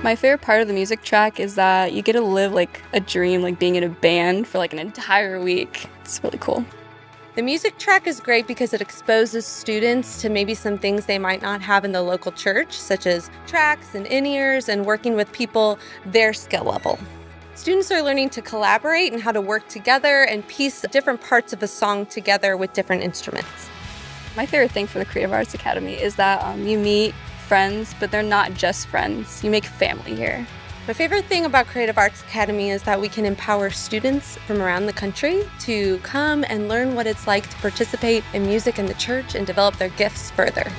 My favorite part of the music track is that you get to live like a dream, like being in a band for like an entire week. It's really cool. The music track is great because it exposes students to maybe some things they might not have in the local church, such as tracks and in ears and working with people their skill level. Students are learning to collaborate and how to work together and piece different parts of a song together with different instruments. My favorite thing for the Creative Arts Academy is that um, you meet friends, but they're not just friends. You make family here. My favorite thing about Creative Arts Academy is that we can empower students from around the country to come and learn what it's like to participate in music in the church and develop their gifts further.